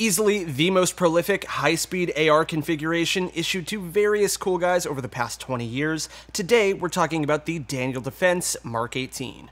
Easily the most prolific high-speed AR configuration issued to various cool guys over the past 20 years, today we're talking about the Daniel Defense Mark 18.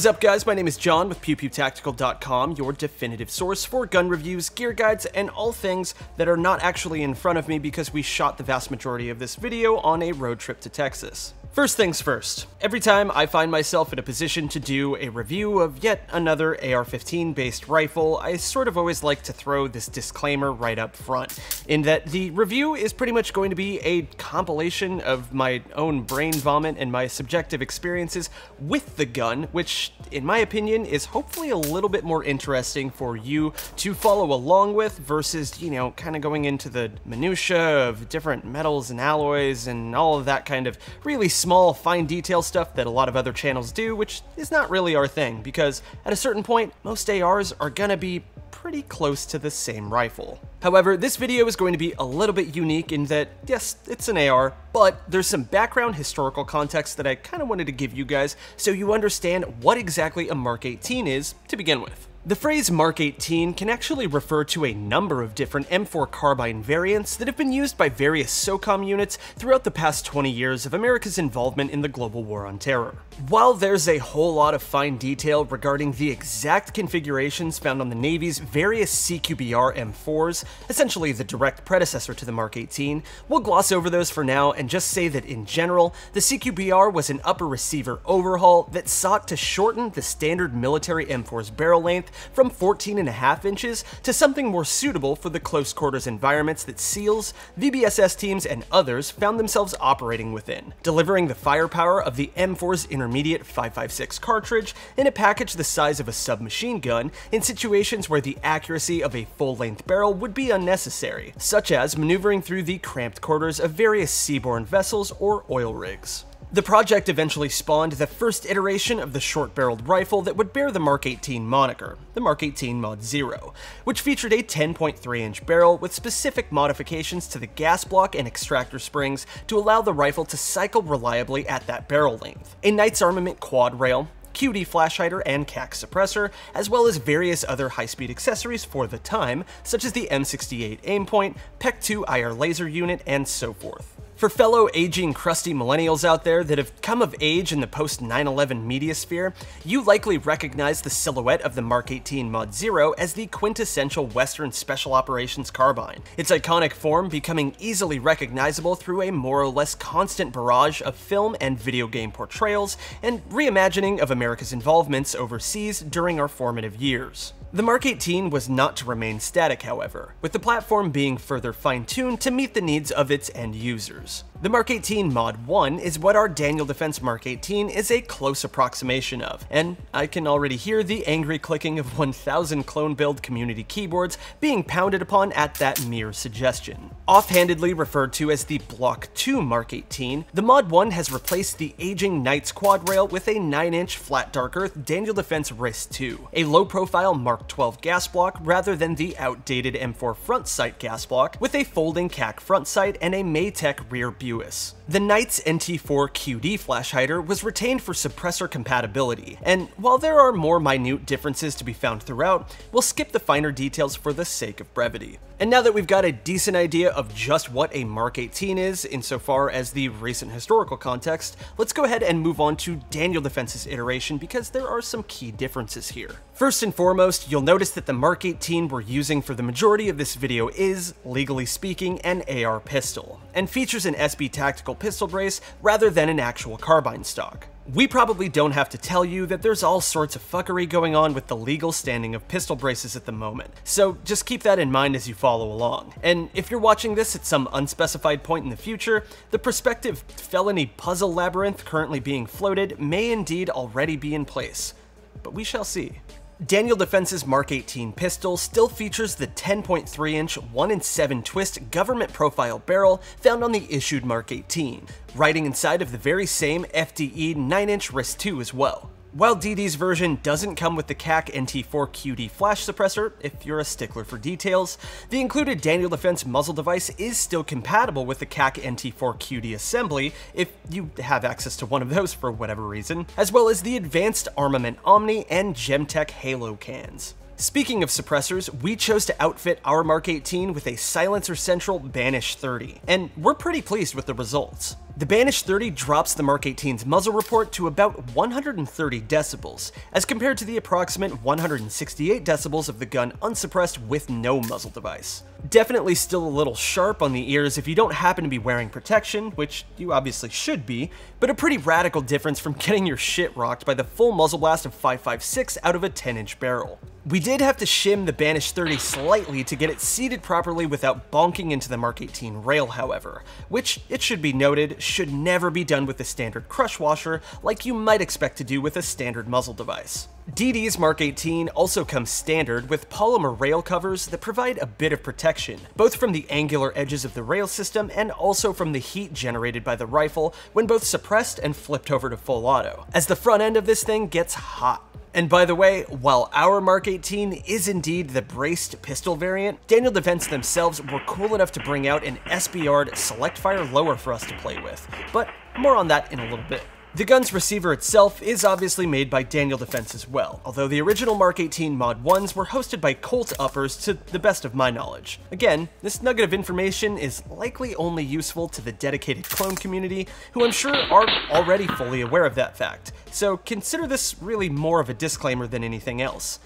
Is up, guys? My name is John with PewPewTactical.com, your definitive source for gun reviews, gear guides, and all things that are not actually in front of me because we shot the vast majority of this video on a road trip to Texas. First things first, every time I find myself in a position to do a review of yet another AR-15 based rifle, I sort of always like to throw this disclaimer right up front, in that the review is pretty much going to be a compilation of my own brain vomit and my subjective experiences with the gun, which, in my opinion, is hopefully a little bit more interesting for you to follow along with versus, you know, kind of going into the minutia of different metals and alloys and all of that kind of really small, fine detail stuff that a lot of other channels do, which is not really our thing, because at a certain point, most ARs are gonna be pretty close to the same rifle. However, this video is going to be a little bit unique in that, yes, it's an AR, but there's some background historical context that I kind of wanted to give you guys so you understand what exactly a Mark 18 is to begin with. The phrase Mark 18 can actually refer to a number of different M4 carbine variants that have been used by various SOCOM units throughout the past 20 years of America's involvement in the global war on terror. While there's a whole lot of fine detail regarding the exact configurations found on the Navy's various CQBR M4s, essentially the direct predecessor to the Mark 18, we'll gloss over those for now and just say that in general, the CQBR was an upper receiver overhaul that sought to shorten the standard military M4's barrel length from 14 and a half inches to something more suitable for the close quarters environments that SEALs, VBSS teams, and others found themselves operating within, delivering the firepower of the M4's intermediate 5.56 cartridge in a package the size of a submachine gun in situations where the accuracy of a full-length barrel would be unnecessary, such as maneuvering through the cramped quarters of various seaborne vessels or oil rigs. The project eventually spawned the first iteration of the short-barreled rifle that would bear the Mark 18 moniker, the Mark 18 Mod 0, which featured a 10.3-inch barrel with specific modifications to the gas block and extractor springs to allow the rifle to cycle reliably at that barrel length, a Knights Armament quad rail, QD flash hider and KAC suppressor, as well as various other high-speed accessories for the time, such as the M68 aimpoint, PEQ-2 IR laser unit, and so forth. For fellow aging crusty millennials out there that have come of age in the post 9-11 media sphere, you likely recognize the silhouette of the Mark 18 Mod 0 as the quintessential Western Special Operations carbine, its iconic form becoming easily recognizable through a more or less constant barrage of film and video game portrayals and reimagining of America's involvements overseas during our formative years. The Mark 18 was not to remain static, however, with the platform being further fine-tuned to meet the needs of its end users. The Mark 18 Mod 1 is what our Daniel Defense Mark 18 is a close approximation of, and I can already hear the angry clicking of 1000 clone build community keyboards being pounded upon at that mere suggestion. Offhandedly referred to as the Block 2 Mark 18, the Mod 1 has replaced the aging Knights quad rail with a 9-inch flat dark earth Daniel Defense RIS II, a low-profile Mark 12 gas block rather than the outdated M4 front sight gas block with a folding KAC front sight and a Matech rear butte the Knights NT4 QD flash hider was retained for suppressor compatibility, and while there are more minute differences to be found throughout, we'll skip the finer details for the sake of brevity. And now that we've got a decent idea of just what a Mark 18 is, insofar as the recent historical context, let's go ahead and move on to Daniel Defense's iteration because there are some key differences here. First and foremost, you'll notice that the Mark 18 we're using for the majority of this video is, legally speaking, an AR pistol, and features an Tactical pistol brace rather than an actual carbine stock. We probably don't have to tell you that there's all sorts of fuckery going on with the legal standing of pistol braces at the moment, so just keep that in mind as you follow along. And if you're watching this at some unspecified point in the future, the prospective felony puzzle labyrinth currently being floated may indeed already be in place. But we shall see. Daniel Defense's Mark 18 pistol still features the 10.3 inch 1 in 7 twist government profile barrel found on the issued Mark 18, riding inside of the very same FDE 9 inch RIS II as well. While DD's version doesn't come with the KAC NT4QD flash suppressor, if you're a stickler for details, the included Daniel Defense muzzle device is still compatible with the KAC NT4QD assembly if you have access to one of those for whatever reason, as well as the Advanced Armament Omni and Gemtech Halo cans. Speaking of suppressors, we chose to outfit our Mark 18 with a Silencer Central Banish 30, and we're pretty pleased with the results. The Banish 30 drops the Mark 18's muzzle report to about 130 decibels, as compared to the approximate 168 decibels of the gun unsuppressed with no muzzle device. Definitely still a little sharp on the ears if you don't happen to be wearing protection, which you obviously should be, but a pretty radical difference from getting your shit rocked by the full muzzle blast of 5.56 out of a 10 inch barrel. We did have to shim the Banish 30 slightly to get it seated properly without bonking into the Mark 18 rail, however, which, it should be noted, should never be done with a standard crush washer like you might expect to do with a standard muzzle device. DD's Mark 18 also comes standard with polymer rail covers that provide a bit of protection, both from the angular edges of the rail system and also from the heat generated by the rifle when both suppressed and flipped over to full auto, as the front end of this thing gets hot. And by the way, while our Mark 18 is indeed the braced pistol variant, Daniel Defense themselves were cool enough to bring out an SBR select fire lower for us to play with, but more on that in a little bit. The gun's receiver itself is obviously made by Daniel Defense as well, although the original Mark 18 Mod 1s were hosted by Colt Uppers to the best of my knowledge. Again, this nugget of information is likely only useful to the dedicated clone community, who I'm sure are already fully aware of that fact, so consider this really more of a disclaimer than anything else.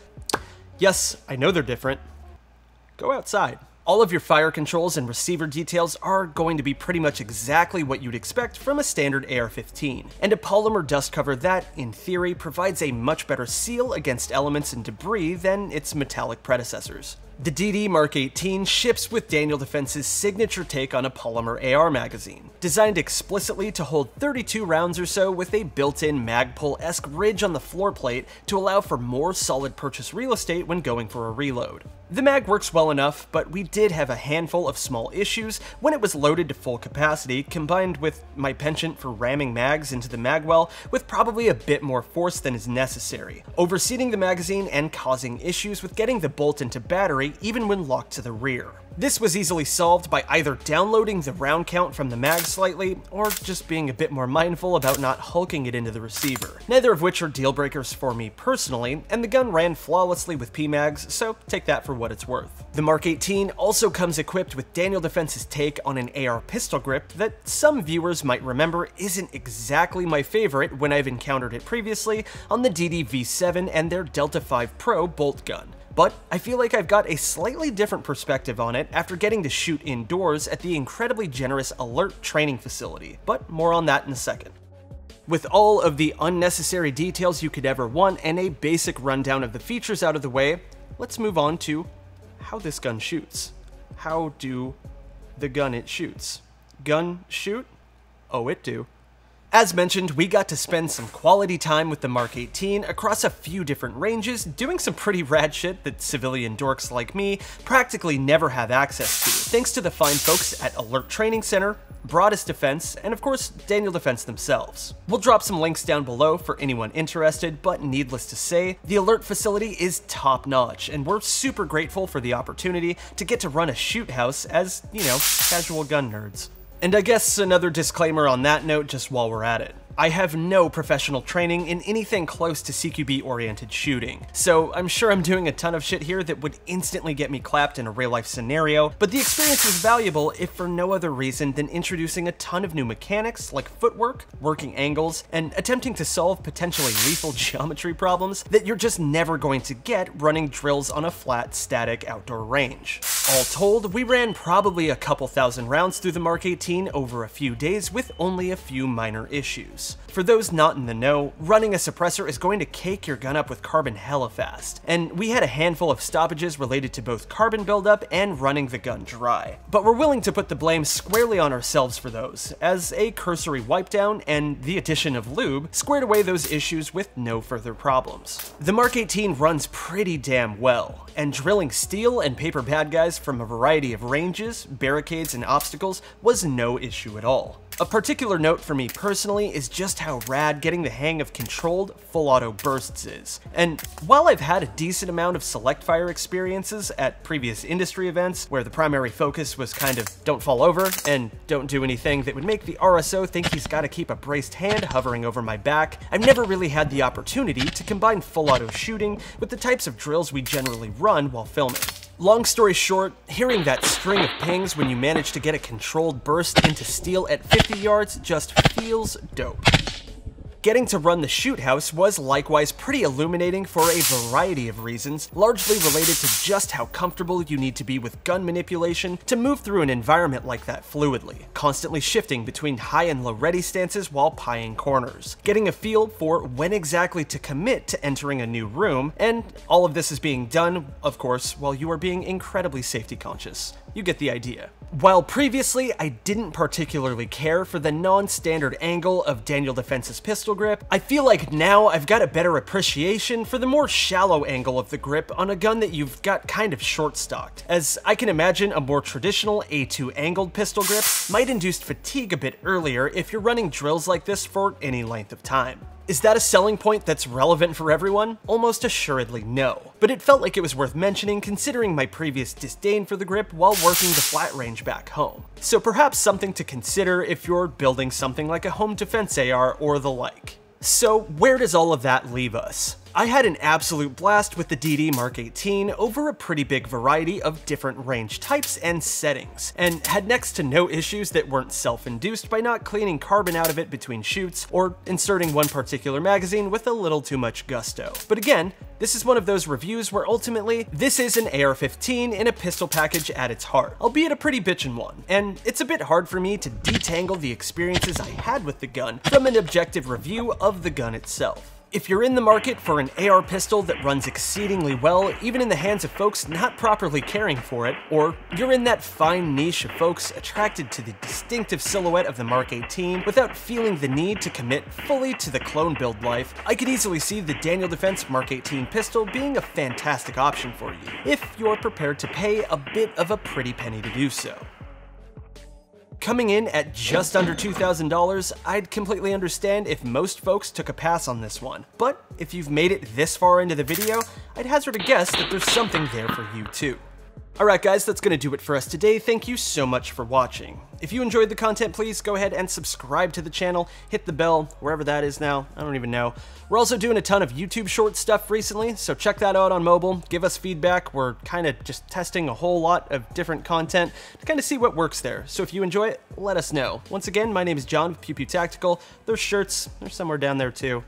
Yes, I know they're different. Go outside. All of your fire controls and receiver details are going to be pretty much exactly what you'd expect from a standard AR-15, and a polymer dust cover that, in theory, provides a much better seal against elements and debris than its metallic predecessors. The DD Mark 18 ships with Daniel Defense's signature take on a polymer AR magazine, designed explicitly to hold 32 rounds or so with a built-in Magpul-esque ridge on the floor plate to allow for more solid purchase real estate when going for a reload. The mag works well enough, but we did have a handful of small issues when it was loaded to full capacity, combined with my penchant for ramming mags into the magwell with probably a bit more force than is necessary, overseating the magazine and causing issues with getting the bolt into battery even when locked to the rear. This was easily solved by either downloading the round count from the mag slightly, or just being a bit more mindful about not hulking it into the receiver, neither of which are deal breakers for me personally, and the gun ran flawlessly with PMags, so take that for what it's worth. The Mark 18 also comes equipped with Daniel Defense's take on an AR pistol grip that some viewers might remember isn't exactly my favorite when I've encountered it previously on the DD V7 and their Delta 5 Pro bolt gun but I feel like I've got a slightly different perspective on it after getting to shoot indoors at the incredibly generous ALERRT training facility, but more on that in a second. With all of the unnecessary details you could ever want and a basic rundown of the features out of the way, let's move on to how this gun shoots. How do the gun it shoots? Gun shoot? Oh, it do. As mentioned, we got to spend some quality time with the Mark 18 across a few different ranges, doing some pretty rad shit that civilian dorks like me practically never have access to, thanks to the fine folks at ALERRT Training Center, Broaddus Defense, and of course, Daniel Defense themselves. We'll drop some links down below for anyone interested, but needless to say, the ALERRT facility is top notch, and we're super grateful for the opportunity to get to run a shoot house as, you know, casual gun nerds. And I guess another disclaimer on that note just while we're at it. I have no professional training in anything close to CQB-oriented shooting, so I'm sure I'm doing a ton of shit here that would instantly get me clapped in a real-life scenario, but the experience was valuable if for no other reason than introducing a ton of new mechanics like footwork, working angles, and attempting to solve potentially lethal geometry problems that you're just never going to get running drills on a flat, static outdoor range. All told, we ran probably a couple thousand rounds through the Mark 18 over a few days with only a few minor issues. For those not in the know, running a suppressor is going to cake your gun up with carbon hella fast, and we had a handful of stoppages related to both carbon buildup and running the gun dry. But we're willing to put the blame squarely on ourselves for those, as a cursory wipe down and the addition of lube squared away those issues with no further problems. The Mark 18 runs pretty damn well, and drilling steel and paper bad guys from a variety of ranges, barricades, and obstacles was no issue at all. A particular note for me personally is just how rad getting the hang of controlled full auto bursts is. And while I've had a decent amount of select fire experiences at previous industry events where the primary focus was kind of don't fall over and don't do anything that would make the RSO think he's gotta keep a braced hand hovering over my back, I've never really had the opportunity to combine full auto shooting with the types of drills we generally run while filming. Long story short, hearing that string of pings when you manage to get a controlled burst into steel at 50 yards just feels dope. Getting to run the shoot house was likewise pretty illuminating for a variety of reasons, largely related to just how comfortable you need to be with gun manipulation to move through an environment like that fluidly, constantly shifting between high and low ready stances while pieing corners, getting a feel for when exactly to commit to entering a new room, and all of this is being done, of course, while you are being incredibly safety conscious. You get the idea. While previously I didn't particularly care for the non-standard angle of Daniel Defense's pistol grip, I feel like now I've got a better appreciation for the more shallow angle of the grip on a gun that you've got kind of short-stocked, as I can imagine a more traditional A2 angled pistol grip might induce fatigue a bit earlier if you're running drills like this for any length of time. Is that a selling point that's relevant for everyone? Almost assuredly no. But it felt like it was worth mentioning considering my previous disdain for the grip while working the flat range back home. So perhaps something to consider if you're building something like a home defense AR or the like. So where does all of that leave us? I had an absolute blast with the DD Mark 18 over a pretty big variety of different range types and settings, and had next to no issues that weren't self-induced by not cleaning carbon out of it between shoots, or inserting one particular magazine with a little too much gusto. But again, this is one of those reviews where ultimately, this is an AR-15 in a pistol package at its heart, albeit a pretty bitchin' one, and it's a bit hard for me to detangle the experiences I had with the gun from an objective review of the gun itself. If you're in the market for an AR pistol that runs exceedingly well, even in the hands of folks not properly caring for it, or you're in that fine niche of folks attracted to the distinctive silhouette of the Mark 18 without feeling the need to commit fully to the clone build life, I could easily see the Daniel Defense Mark 18 pistol being a fantastic option for you, if you're prepared to pay a bit of a pretty penny to do so. Coming in at just under $2,000, I'd completely understand if most folks took a pass on this one. But if you've made it this far into the video, I'd hazard a guess that there's something there for you too. Alright guys, that's gonna do it for us today. Thank you so much for watching. If you enjoyed the content, please go ahead and subscribe to the channel, hit the bell, wherever that is now, I don't even know. We're also doing a ton of YouTube short stuff recently, so check that out on mobile, give us feedback. We're kind of just testing a whole lot of different content to kind of see what works there. So if you enjoy it, let us know. Once again, my name is John with Pew Pew Tactical. Those shirts, they're somewhere down there too.